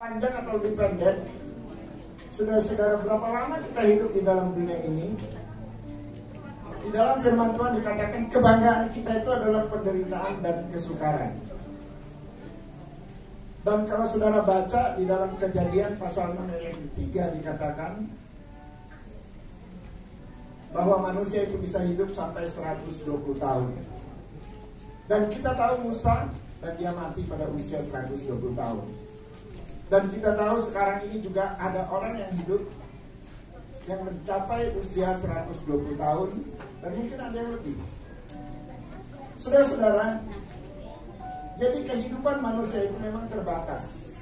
panjang atau lebih pendek Saudara-saudara berapa lama kita hidup di dalam dunia ini Di dalam firman Tuhan dikatakan kebanggaan kita itu adalah penderitaan dan kesukaran Dan kalau saudara baca di dalam kejadian pasal 6 ayat 3 dikatakan bahwa manusia itu bisa hidup sampai 120 tahun. Dan kita tahu Musa dan dia mati pada usia 120 tahun. Dan kita tahu sekarang ini juga ada orang yang hidup yang mencapai usia 120 tahun dan mungkin ada yang lebih. Saudara-saudara, jadi kehidupan manusia itu memang terbatas.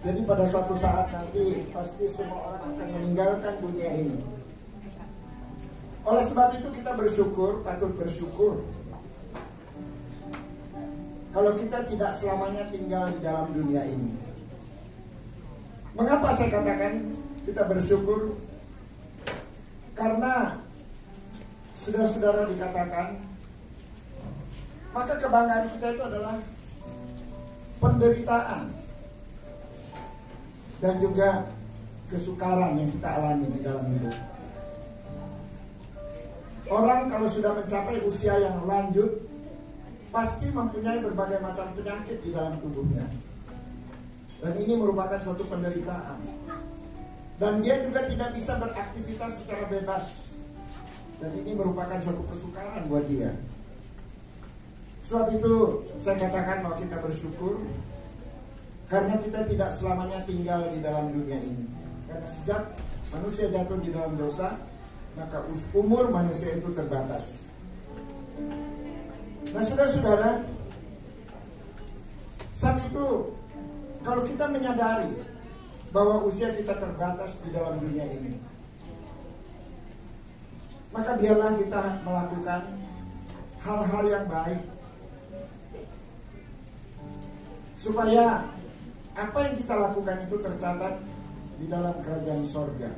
Jadi pada suatu saat nanti pasti semua orang akan meninggalkan dunia ini. Oleh sebab itu kita bersyukur, patut bersyukur. Kalau kita tidak selamanya tinggal di dalam dunia ini. Mengapa saya katakan kita bersyukur? Karena sudah-saudara dikatakan maka kebanggaan kita itu adalah penderitaan dan juga kesukaran yang kita alami di dalam hidup. Orang kalau sudah mencapai usia yang lanjut pasti mempunyai berbagai macam penyakit di dalam tubuhnya. Dan ini merupakan suatu penderitaan. Dan dia juga tidak bisa beraktivitas secara bebas. Dan ini merupakan suatu kesukaran buat dia. Sebab itu saya katakan bahwa kita bersyukur karena kita tidak selamanya tinggal di dalam dunia ini. Karena sejak manusia jatuh di dalam dosa, maka umur manusia itu terbatas. Nah, saudara-saudara, saat itu kalau kita menyadari bahwa usia kita terbatas di dalam dunia ini, maka biarlah kita melakukan hal-hal yang baik supaya apa yang kita lakukan itu tercatat di dalam kerajaan sorga.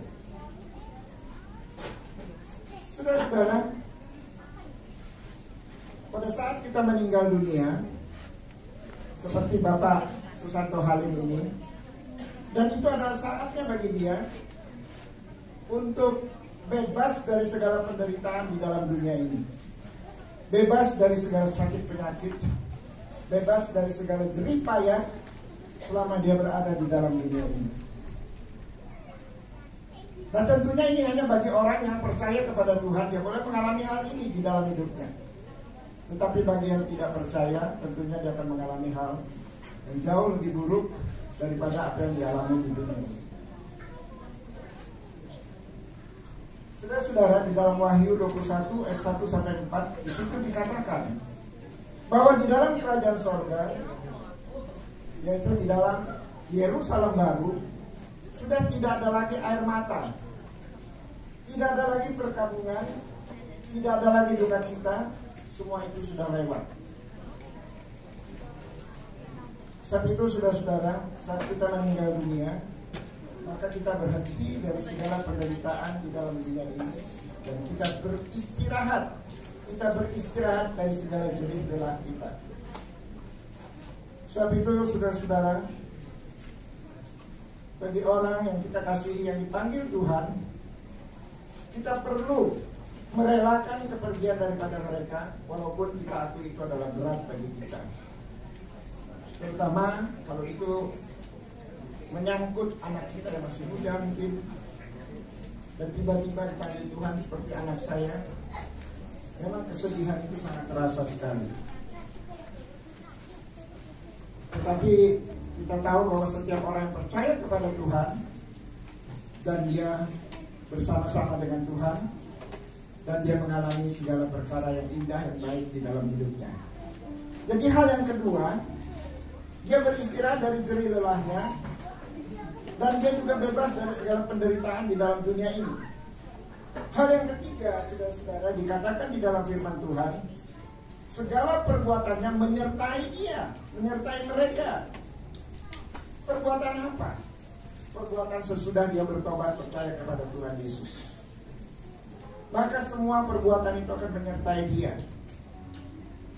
Saudara-saudara, pada saat kita meninggal dunia, seperti Bapak Susanto Halim ini, dan itu adalah saatnya bagi dia untuk bebas dari segala penderitaan di dalam dunia ini. Bebas dari segala sakit penyakit, bebas dari segala jerih payah selama dia berada di dalam dunia ini. Nah tentunya ini hanya bagi orang yang percaya kepada Tuhan Dia boleh mengalami hal ini di dalam hidupnya Tetapi bagi yang tidak percaya Tentunya dia akan mengalami hal Yang jauh lebih buruk Daripada apa yang dialami di dunia ini Saudara-saudara di dalam Wahyu 21 ayat 1 sampai 4 di situ dikatakan bahwa di dalam kerajaan sorga yaitu di dalam Yerusalem baru sudah tidak ada lagi air mata, tidak ada lagi perkabungan, tidak ada lagi duka cita, semua itu sudah lewat. Saat itu saudara-saudara, saat kita meninggal dunia, maka kita berhenti dari segala penderitaan di dalam dunia ini dan kita beristirahat. Kita beristirahat dari segala jerih lelah kita. Sebab itu saudara-saudara, bagi orang yang kita kasihi yang dipanggil Tuhan, kita perlu merelakan kepergian daripada mereka walaupun kita akui itu adalah berat bagi kita. Terutama kalau itu menyangkut anak kita yang masih muda mungkin dan tiba-tiba dipanggil Tuhan seperti anak saya, memang kesedihan itu sangat terasa sekali. Tetapi kita tahu bahwa setiap orang yang percaya kepada Tuhan dan dia bersama-sama dengan Tuhan dan dia mengalami segala perkara yang indah yang baik di dalam hidupnya. Jadi hal yang kedua, dia beristirahat dari jerih lelahnya dan dia juga bebas dari segala penderitaan di dalam dunia ini. Hal yang ketiga, saudara-saudara, dikatakan di dalam firman Tuhan, segala perbuatannya menyertai dia, menyertai mereka. Perbuatan apa? Perbuatan sesudah dia bertobat percaya kepada Tuhan Yesus. Maka semua perbuatan itu akan menyertai dia.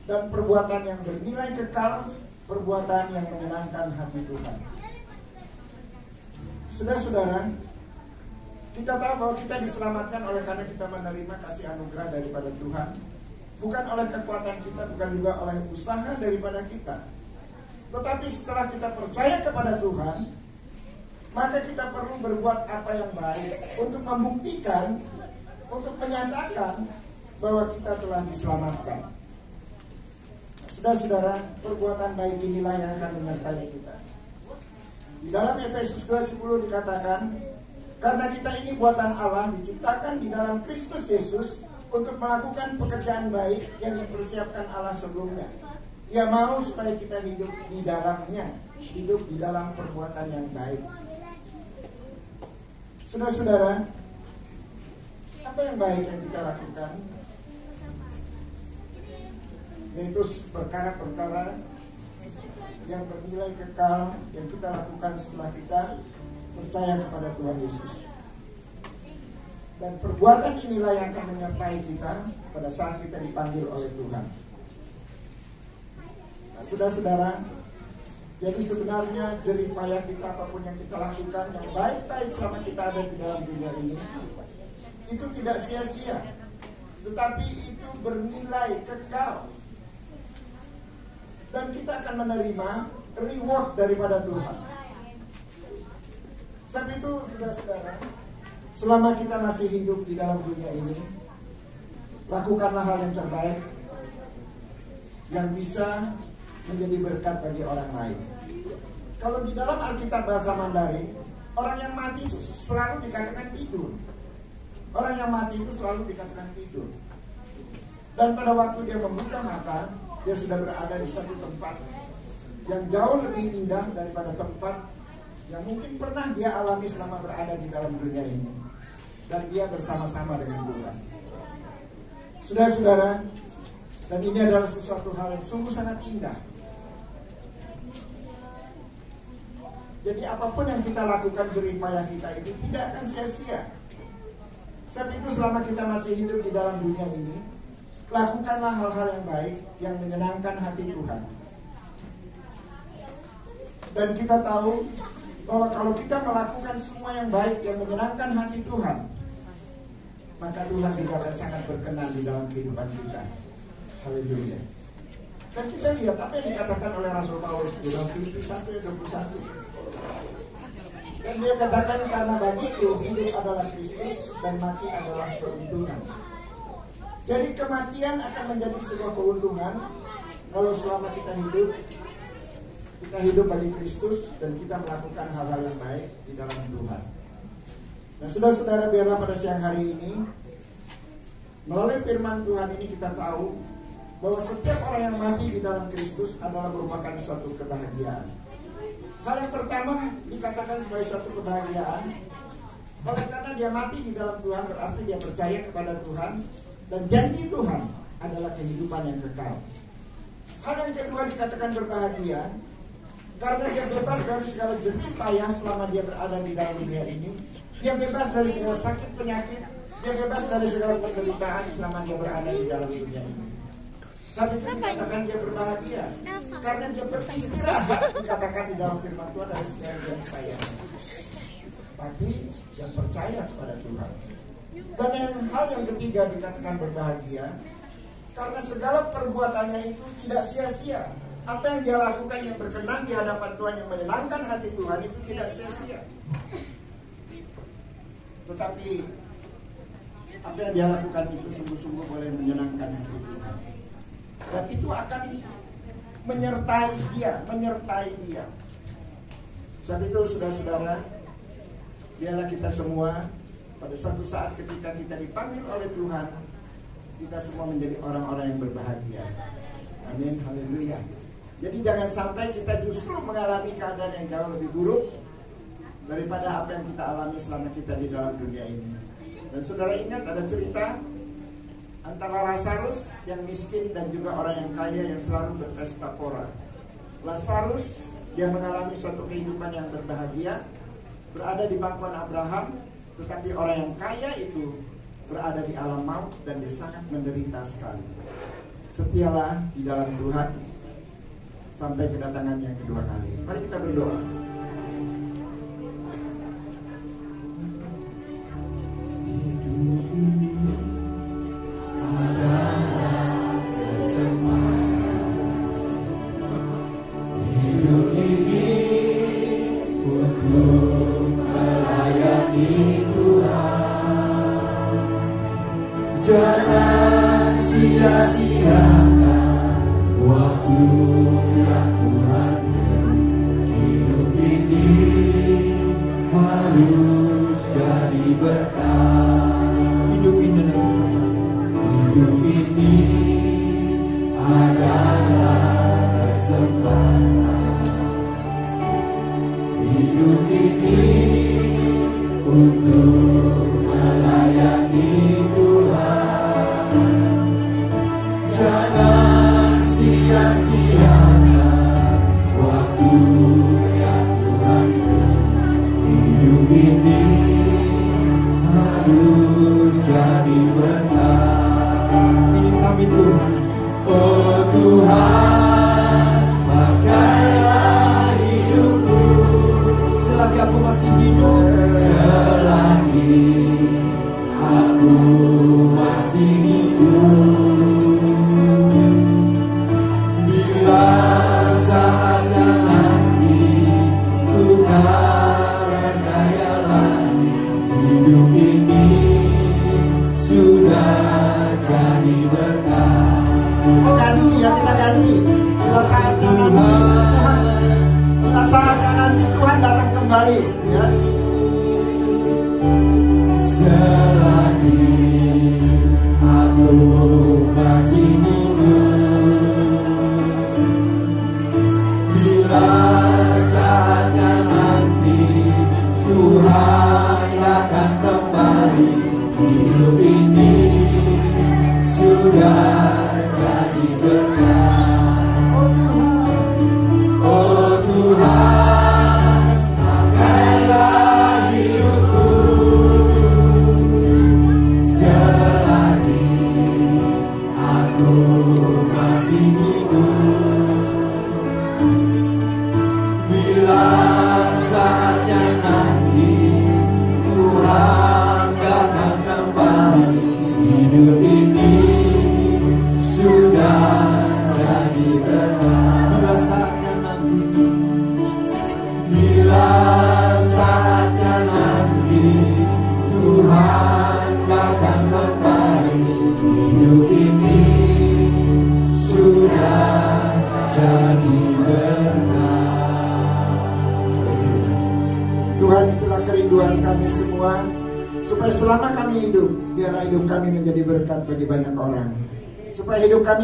Dan perbuatan yang bernilai kekal, perbuatan yang menyenangkan hati Tuhan. Saudara-saudara, kita tahu bahwa kita diselamatkan oleh karena kita menerima kasih anugerah daripada Tuhan. Bukan oleh kekuatan kita, bukan juga oleh usaha daripada kita. Tetapi setelah kita percaya kepada Tuhan, maka kita perlu berbuat apa yang baik untuk membuktikan, untuk menyatakan bahwa kita telah diselamatkan. Saudara-saudara, perbuatan baik inilah yang akan menyertai kita. Di dalam Efesus 2:10 dikatakan, karena kita ini buatan Allah diciptakan di dalam Kristus Yesus untuk melakukan pekerjaan baik yang dipersiapkan Allah sebelumnya. Ia mau supaya kita hidup di dalamnya, hidup di dalam perbuatan yang baik. Saudara-saudara, apa yang baik yang kita lakukan? Yaitu perkara-perkara yang bernilai kekal yang kita lakukan setelah kita percaya kepada Tuhan Yesus. Dan perbuatan inilah yang akan menyertai kita pada saat kita dipanggil oleh Tuhan. Nah, saudara-saudara, jadi sebenarnya jerih payah kita apa pun yang kita lakukan yang baik-baik selama kita ada di dalam dunia ini itu tidak sia-sia, tetapi itu bernilai kekal dan kita akan menerima reward daripada Tuhan. Sebab itu, saudara-saudara, selama kita masih hidup di dalam dunia ini, lakukanlah hal yang terbaik yang bisa menjadi berkat bagi orang lain. Kalau di dalam Alkitab bahasa Mandarin, orang yang mati selalu dikatakan tidur. Orang yang mati itu selalu dikatakan tidur. Dan pada waktu dia membuka mata, dia sudah berada di satu tempat yang jauh lebih indah daripada tempat yang mungkin pernah dia alami selama berada di dalam dunia ini dan dia bersama-sama dengan Tuhan. Saudara-saudara, dan ini adalah sesuatu hal yang sungguh sangat indah. Jadi apa pun yang kita lakukan jerih payah kita ini tidak akan sia-sia. Sebab itu selama kita masih hidup di dalam dunia ini, lakukanlah hal-hal yang baik yang menyenangkan hati Tuhan. Dan kita tahu bahwa kalau kita melakukan semua yang baik yang menyenangkan hati Tuhan, maka Tuhan juga akan sangat berkenan di dalam kehidupan kita. Haleluya. Dan kita lihat apa yang dikatakan oleh Rasul Paulus di dalam Filipi 1 ayat 21. Dan dia katakan karena bagiku hidup adalah Kristus dan mati adalah keuntungan. Jadi kematian akan menjadi sebuah keuntungan kalau selama kita hidup kita hidup bagi Kristus dan kita melakukan hal-hal yang baik di dalam Tuhan. Nah, saudara-saudara biarlah pada siang hari ini melalui firman Tuhan ini kita tahu bahwa setiap orang yang mati di dalam Kristus adalah merupakan suatu kebahagiaan. Hal yang pertama dikatakan sebagai suatu kebahagiaan oleh karena dia mati di dalam Tuhan berarti dia percaya kepada Tuhan dan janji Tuhan adalah kehidupan yang kekal. Hal yang kedua dikatakan berbahagia karena dia bebas dari segala jerih payah selama dia berada di dalam dunia ini. Dia bebas dari segala sakit penyakit. Dia bebas dari segala penderitaan selama dia berada di dalam dunia ini. Sampai dikatakan dia berbahagia karena dia beristirahat dikatakan di dalam firman Tuhan dari segala jerih payah. Tapi dia percaya kepada Tuhan. Dan yang hal yang ketiga dikatakan berbahagia karena segala perbuatannya itu tidak sia-sia. Apa yang dia lakukan yang berkenan di hadapan Tuhan yang menyenangkan hati Tuhan itu tidak sia-sia. Tetapi apa yang dia lakukan itu sungguh-sungguh boleh menyenangkan hati Tuhan. Dan itu akan menyertai dia, menyertai dia. Sebab itu saudara-saudara, biarlah kita semua pada suatu saat ketika kita dipanggil oleh Tuhan, kita semua menjadi orang-orang yang berbahagia. Amin, haleluya. Jadi jangan sampai kita justru mengalami keadaan yang jauh lebih buruk daripada apa yang kita alami selama kita di dalam dunia ini. Dan saudara ingat ada cerita antara Lazarus yang miskin dan juga orang yang kaya yang selalu berpesta pora. Lazarus dia mengalami suatu kehidupan yang berbahagia, berada di bangkuan Abraham, tetapi orang yang kaya itu berada di alam maut dan dia sangat menderita sekali. Setialah di dalam Tuhan sampai kedatangannya kedua kali. Mari kita berdoa. melayani.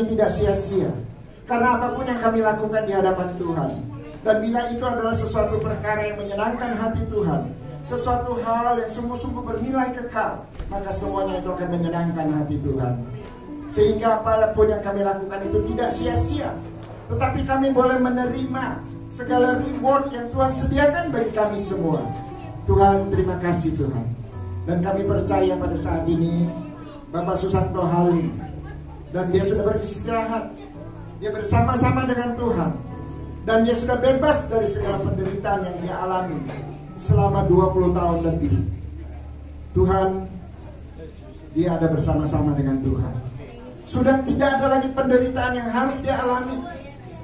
Tidak sia-sia. Karena apa pun yang kami lakukan di hadapan Tuhan. Dan bila itu adalah sesuatu perkara yang menyenangkan hati Tuhan. Sesuatu hal yang sungguh-sungguh bernilai kekal. Maka semuanya itu akan menyenangkan hati Tuhan. Sehingga apa pun yang kami lakukan itu tidak sia-sia. Tetapi kami boleh menerima segala reward yang Tuhan sediakan bagi kami semua. Tuhan terima kasih Tuhan. Dan kami percaya pada saat ini Bapak Susanto Halim dan dia sudah beristirahat. Dia bersama-sama dengan Tuhan dan dia sudah bebas dari segala penderitaan yang dia alami selama 20 tahun lebih. Tuhan dia ada bersama-sama dengan Tuhan. Sudah tidak ada lagi penderitaan yang harus dia alami.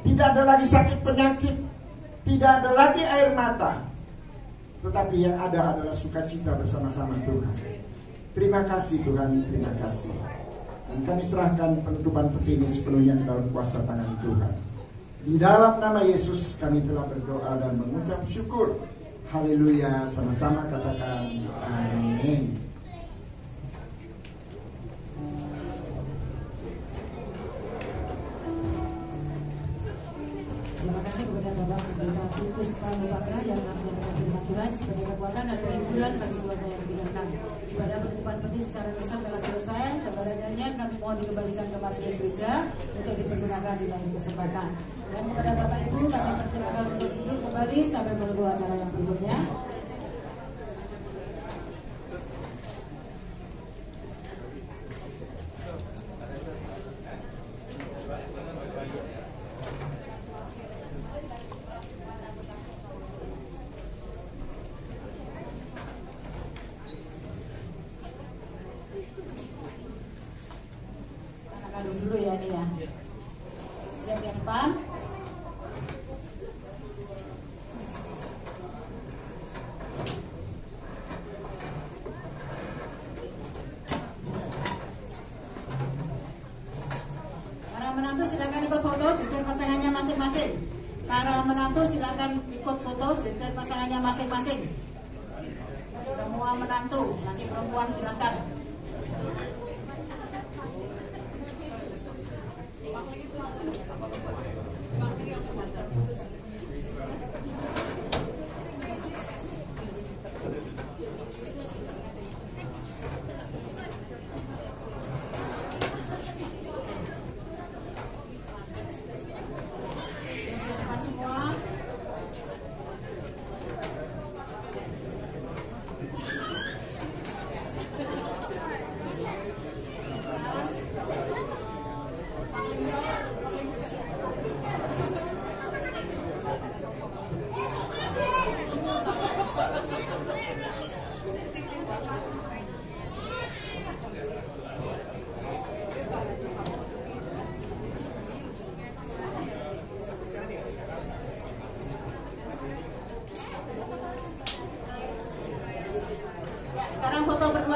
Tidak ada lagi sakit penyakit. Tidak ada lagi air mata. Tetapi yang ada adalah sukacita bersama-sama Tuhan. Terima kasih Tuhan, terima kasih. Dan kami serahkan penutupan peti ini sepenuhnya ke dalam kuasa tangan Tuhan. Di dalam nama Yesus kami telah berdoa dan mengucap syukur. Haleluya, sama-sama katakan amin. Terima kasih kepada Bapak Pendeta Titus Pramubaka yang menyampaikan firman Tuhan sebagai kekuatan dan penghiburan bagi keluarga yang ditinggalkan. Ibadah penutupan peti secara lisan telah selesai dan pada nyanyian kami mohon dikembalikan ke majelis gereja untuk dipergunakan di lain kesempatan. Dan kepada Bapak Ibu kami persilakan untuk duduk kembali sampai menunggu acara yang berikutnya. dulu ya ini ya. Siap yang depan.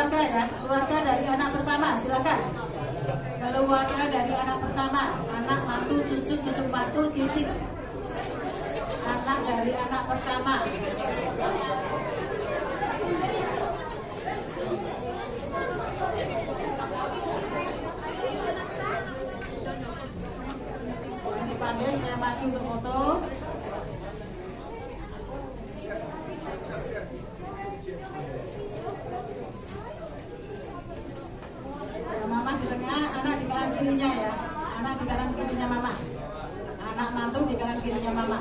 Foto berkeluarga ya, keluarga dari anak pertama, silakan. Keluarga dari anak pertama, anak mantu, cucu, cucu mantu, cicit. Anak dari anak pertama. Ini panggil saya maju untuk foto. Ya, mama di tengah, anak di kanan kirinya ya. Anak di kanan kirinya mama. Anak mantu di kanan kirinya mama.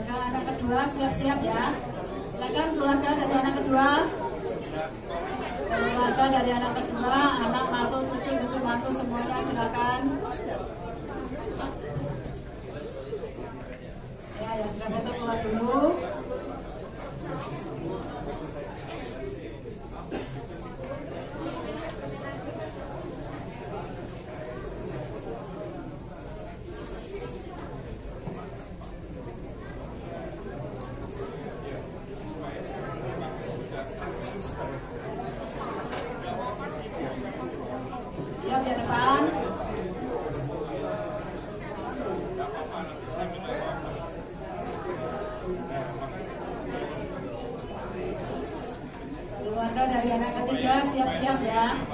Keluarga anak kedua siap-siap ya. Silakan keluarga dari anak kedua. Keluarga dari anak kedua, anak mantu, cucu, cucu mantu semuanya silakan. Ya, yang sudah foto keluar dulu. Siap di depan. Keluarga dari anak ketiga siap-siap ya.